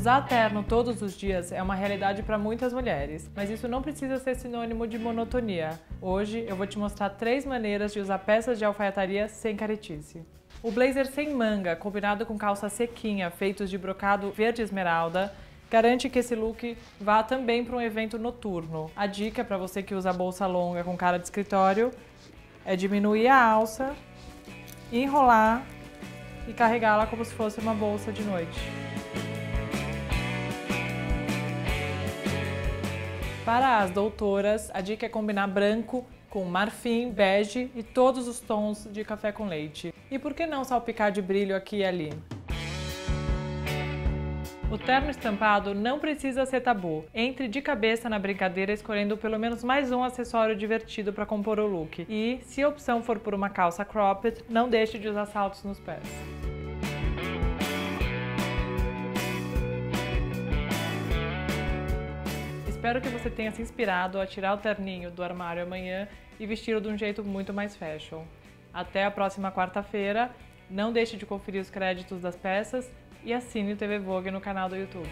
Usar terno todos os dias é uma realidade para muitas mulheres, mas isso não precisa ser sinônimo de monotonia. Hoje eu vou te mostrar três maneiras de usar peças de alfaiataria sem caretice. O blazer sem manga, combinado com calça sequinha, feitos de brocado verde esmeralda, garante que esse look vá também para um evento noturno. A dica para você que usa bolsa longa com cara de escritório é diminuir a alça, enrolar e carregá-la como se fosse uma bolsa de noite. Para as doutoras, a dica é combinar branco com marfim, bege e todos os tons de café com leite. E por que não salpicar de brilho aqui e ali? O terno estampado não precisa ser tabu. Entre de cabeça na brincadeira escolhendo pelo menos mais um acessório divertido para compor o look. E, se a opção for por uma calça cropped, não deixe de usar saltos nos pés. Espero que você tenha se inspirado a tirar o terninho do armário amanhã e vestir-o de um jeito muito mais fashion. Até a próxima quarta-feira. Não deixe de conferir os créditos das peças e assine o TV Vogue no canal do YouTube.